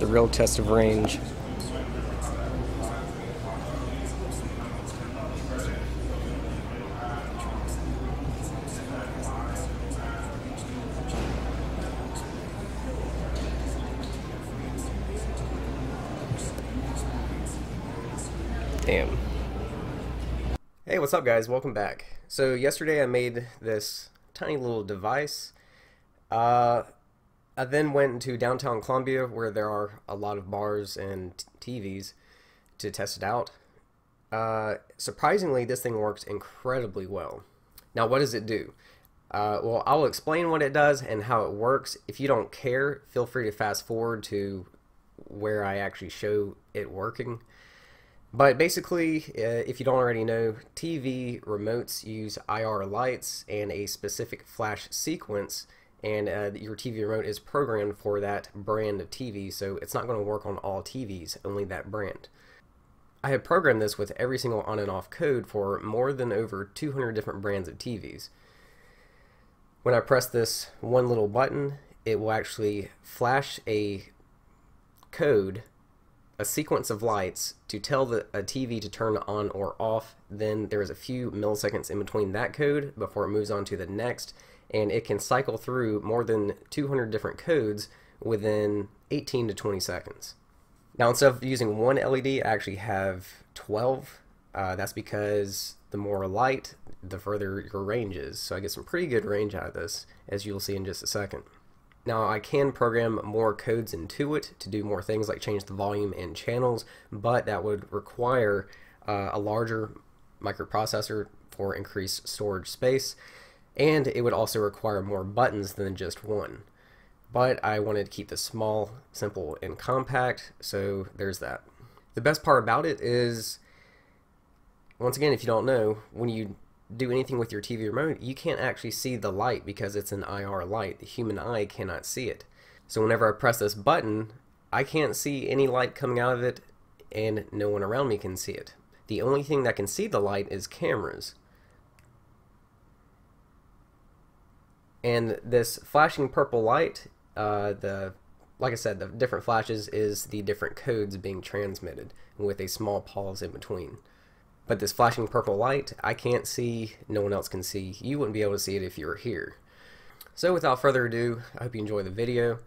the real test of range. Damn. Hey, what's up guys? Welcome back. So yesterday I made this tiny little device. Uh, I then went into downtown Columbia where there are a lot of bars and TVs to test it out. Uh, surprisingly, this thing works incredibly well. Now, what does it do? Uh, well, I'll explain what it does and how it works. If you don't care, feel free to fast forward to where I actually show it working. But basically, uh, if you don't already know, TV remotes use IR lights and a specific flash sequence, and uh, your TV remote is programmed for that brand of TV, so it's not going to work on all TVs, only that brand. I have programmed this with every single on and off code for more than over 200 different brands of TVs. When I press this one little button, it will actually flash a code a sequence of lights to tell the, a TV to turn on or off. Then there is a few milliseconds in between that code before it moves on to the next, and it can cycle through more than 200 different codes within 18 to 20 seconds. Now instead of using one LED, I actually have 12. Uh, that's because the more light, the further your range is. So I get some pretty good range out of this, as you'll see in just a second. Now I can program more codes into it to do more things like change the volume and channels, but that would require uh, a larger microprocessor for increased storage space, and it would also require more buttons than just one. But I wanted to keep this small, simple, and compact, so there's that. The best part about it is, once again, if you don't know, when you do anything with your TV remote, you can't actually see the light because it's an IR light. The human eye cannot see it. So whenever I press this button, I can't see any light coming out of it and no one around me can see it. The only thing that can see the light is cameras. And this flashing purple light, uh, the like I said, the different flashes is the different codes being transmitted with a small pause in between. But this flashing purple light, I can't see, no one else can see. You wouldn't be able to see it if you were here. So without further ado, I hope you enjoy the video.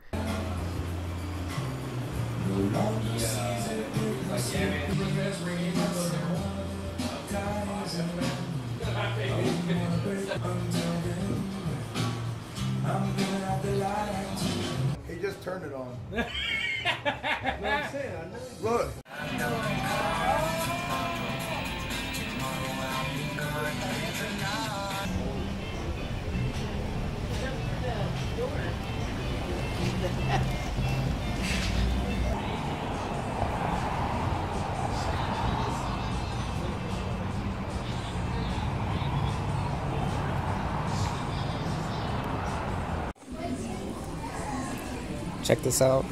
He just turned it on. Look. Check this out.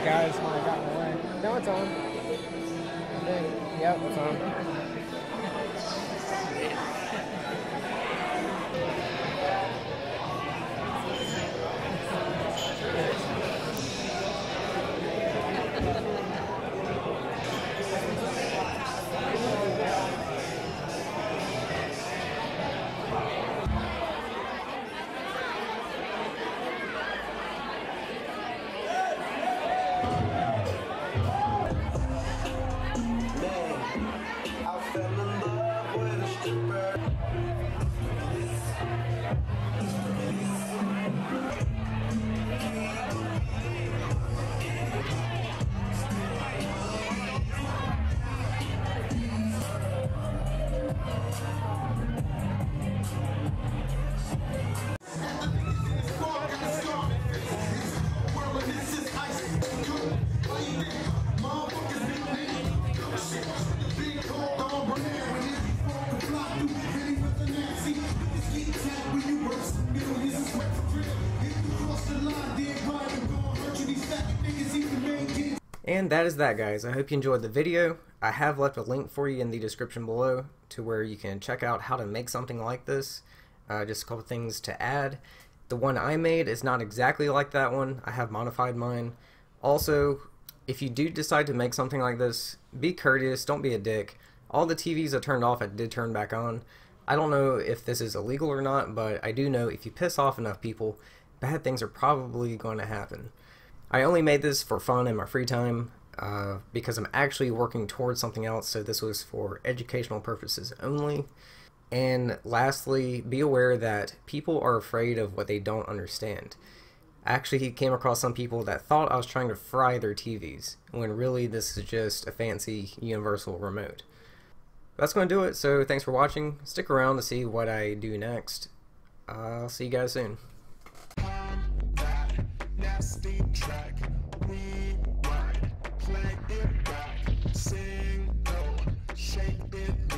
I think his guys might have gotten away. No, it's on. I. Yep, it's on. And that is that, guys. I hope you enjoyed the video. I have left a link for you in the description below to where you can check out how to make something like this. Uh, just a couple things to add. The one I made is not exactly like that one. I have modified mine. Also, if you do decide to make something like this, be courteous, don't be a dick. All the TVs I turned off, I did turn back on. I don't know if this is illegal or not, but I do know if you piss off enough people, bad things are probably going to happen. I only made this for fun in my free time uh, because I'm actually working towards something else, so this was for educational purposes only. And lastly, be aware that people are afraid of what they don't understand. Actually, he came across some people that thought I was trying to fry their TVs, when really this is just a fancy universal remote. That's going to do it, so thanks for watching. Stick around to see what I do next. I'll see you guys soon nasty track. Rewind, play it back, sing no, shake it.